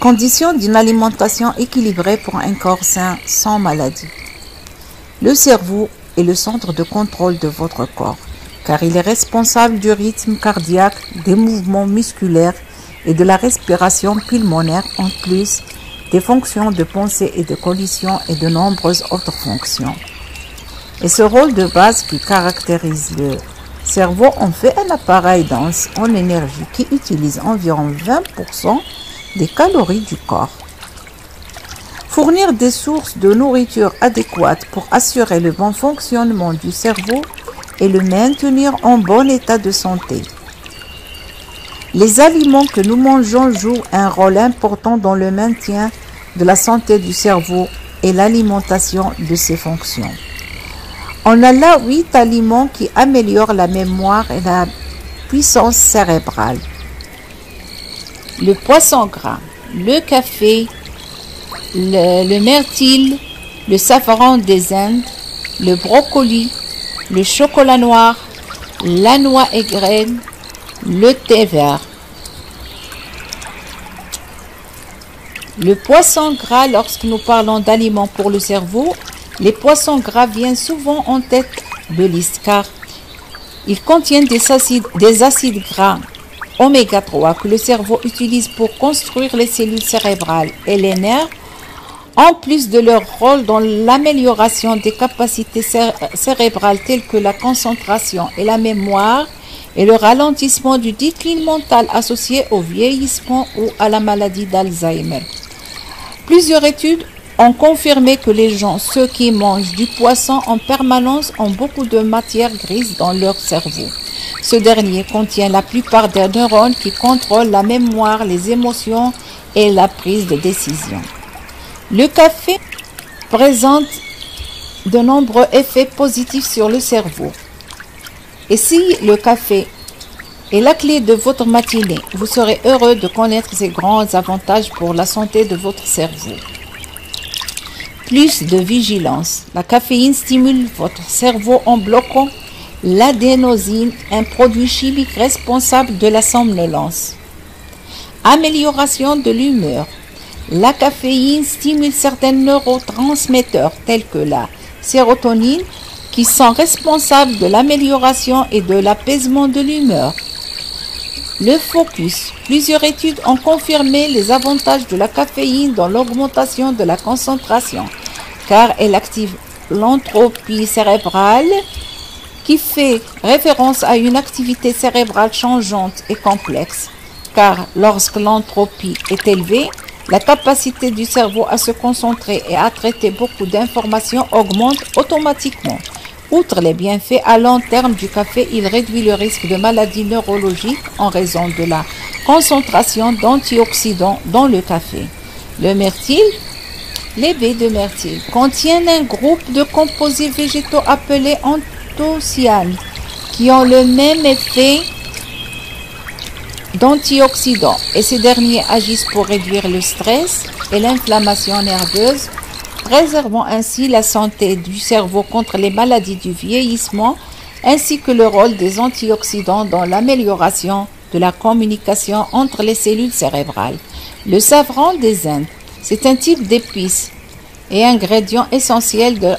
Condition d'une alimentation équilibrée pour un corps sain sans maladie. Le cerveau est le centre de contrôle de votre corps, car il est responsable du rythme cardiaque, des mouvements musculaires et de la respiration pulmonaire en plus des fonctions de pensée et de collision et de nombreuses autres fonctions. Et ce rôle de base qui caractérise le cerveau en fait un appareil dense en énergie qui utilise environ 20% des calories du corps. Fournir des sources de nourriture adéquates pour assurer le bon fonctionnement du cerveau et le maintenir en bon état de santé. Les aliments que nous mangeons jouent un rôle important dans le maintien de la santé du cerveau et l'alimentation de ses fonctions. On a là huit aliments qui améliorent la mémoire et la puissance cérébrale. Le poisson gras, le café, le, le le safran des Indes, le brocoli, le chocolat noir, la noix et graines, le thé vert. Le poisson gras, lorsque nous parlons d'aliments pour le cerveau, les poissons gras viennent souvent en tête de liste car ils contiennent des acides gras oméga 3 que le cerveau utilise pour construire les cellules cérébrales et les nerfs, en plus de leur rôle dans l'amélioration des capacités cérébrales telles que la concentration et la mémoire, et le ralentissement du déclin mental associé au vieillissement ou à la maladie d'Alzheimer. Plusieurs études ont confirmé que les gens, ceux qui mangent du poisson en permanence, ont beaucoup de matière grise dans leur cerveau. Ce dernier contient la plupart des neurones qui contrôlent la mémoire, les émotions et la prise de décision. Le café présente de nombreux effets positifs sur le cerveau. Et si le café est la clé de votre matinée, vous serez heureux de connaître ses grands avantages pour la santé de votre cerveau. Plus de vigilance. La caféine stimule votre cerveau en bloquant l'adénosine, un produit chimique responsable de la somnolence. Amélioration de l'humeur. La caféine stimule certains neurotransmetteurs tels que la sérotonine qui sont responsables de l'amélioration et de l'apaisement de l'humeur. Le focus. Plusieurs études ont confirmé les avantages de la caféine dans l'augmentation de la concentration, car elle active l'entropie cérébrale qui fait référence à une activité cérébrale changeante et complexe, car lorsque l'entropie est élevée, la capacité du cerveau à se concentrer et à traiter beaucoup d'informations augmente automatiquement. Outre les bienfaits à long terme du café, il réduit le risque de maladies neurologiques en raison de la concentration d'antioxydants dans le café. Le myrtille, les baies de myrtille contiennent un groupe de composés végétaux appelés qui ont le même effet d'antioxydants et ces derniers agissent pour réduire le stress et l'inflammation nerveuse préservant ainsi la santé du cerveau contre les maladies du vieillissement, ainsi que le rôle des antioxydants dans l'amélioration de la communication entre les cellules cérébrales. Le safran des Indes, c'est un type d'épice et ingrédient essentiel de,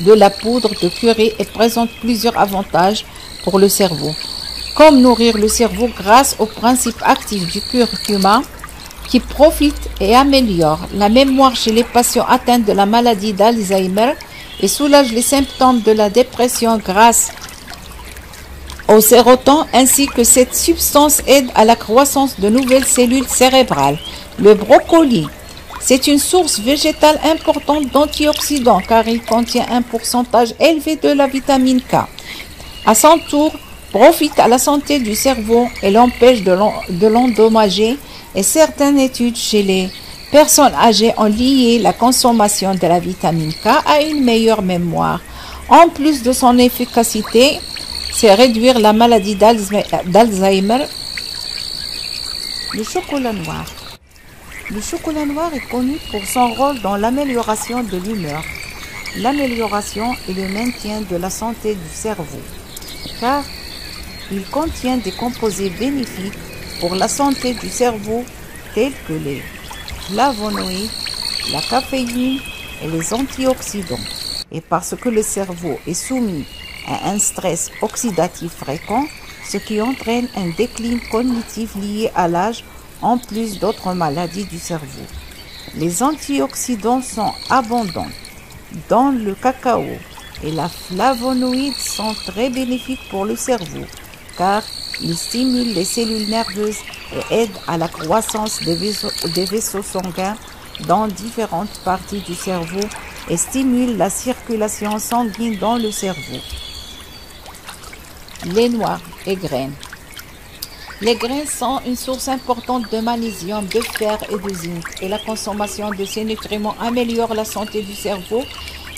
de la poudre de curry et présente plusieurs avantages pour le cerveau, comme nourrir le cerveau grâce au principe actif du curcuma, qui profite et améliore la mémoire chez les patients atteints de la maladie d'Alzheimer et soulage les symptômes de la dépression grâce au séroton ainsi que cette substance aide à la croissance de nouvelles cellules cérébrales. Le brocoli, c'est une source végétale importante d'antioxydants car il contient un pourcentage élevé de la vitamine K. À son tour, profite à la santé du cerveau et l'empêche de l'endommager et certaines études chez les personnes âgées ont lié la consommation de la vitamine K à une meilleure mémoire. En plus de son efficacité, c'est réduire la maladie d'Alzheimer. Le chocolat noir. Le chocolat noir est connu pour son rôle dans l'amélioration de l'humeur, l'amélioration et le maintien de la santé du cerveau, car il contient des composés bénéfiques pour la santé du cerveau tels que les flavonoïdes, la caféine et les antioxydants. Et parce que le cerveau est soumis à un stress oxydatif fréquent, ce qui entraîne un déclin cognitif lié à l'âge en plus d'autres maladies du cerveau. Les antioxydants sont abondants dans le cacao et la flavonoïdes sont très bénéfiques pour le cerveau car ils stimulent les cellules nerveuses et aident à la croissance des vaisseaux, des vaisseaux sanguins dans différentes parties du cerveau et stimulent la circulation sanguine dans le cerveau. Les noix et graines. Les graines sont une source importante de magnésium, de fer et de zinc et la consommation de ces nutriments améliore la santé du cerveau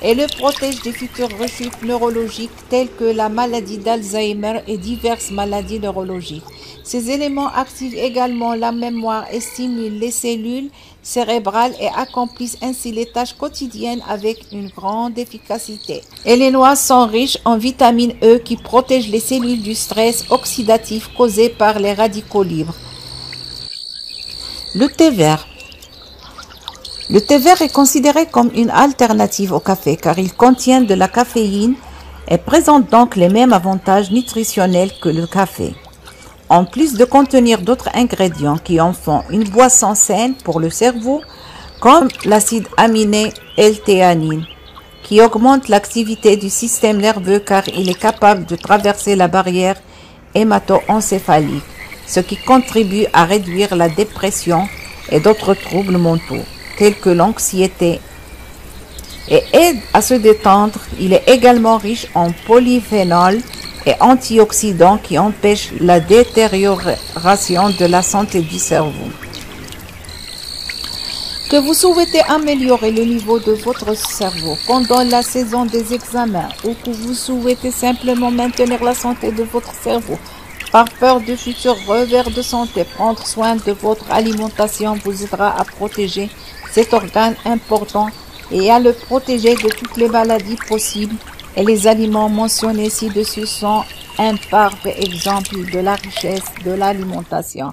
et le protège des futures rechutes neurologiques telles que la maladie d'Alzheimer et diverses maladies neurologiques. Ces éléments activent également la mémoire et stimulent les cellules cérébrales et accomplissent ainsi les tâches quotidiennes avec une grande efficacité. Et les noix sont riches en vitamine E qui protège les cellules du stress oxydatif causé par les radicaux libres. Le thé vert. Le thé vert est considéré comme une alternative au café car il contient de la caféine et présente donc les mêmes avantages nutritionnels que le café. En plus de contenir d'autres ingrédients qui en font une boisson saine pour le cerveau, comme l'acide aminé L-théanine, qui augmente l'activité du système nerveux car il est capable de traverser la barrière hémato-encéphalique, ce qui contribue à réduire la dépression et d'autres troubles mentaux tels que l'anxiété, et aide à se détendre. Il est également riche en polyphénol et antioxydants qui empêchent la détérioration de la santé du cerveau. Que vous souhaitez améliorer le niveau de votre cerveau pendant la saison des examens ou que vous souhaitez simplement maintenir la santé de votre cerveau par peur de futurs revers de santé, prendre soin de votre alimentation vous aidera à protéger cet organe important et à le protéger de toutes les maladies possibles. Et les aliments mentionnés ci-dessus sont un parfait exemple de la richesse de l'alimentation.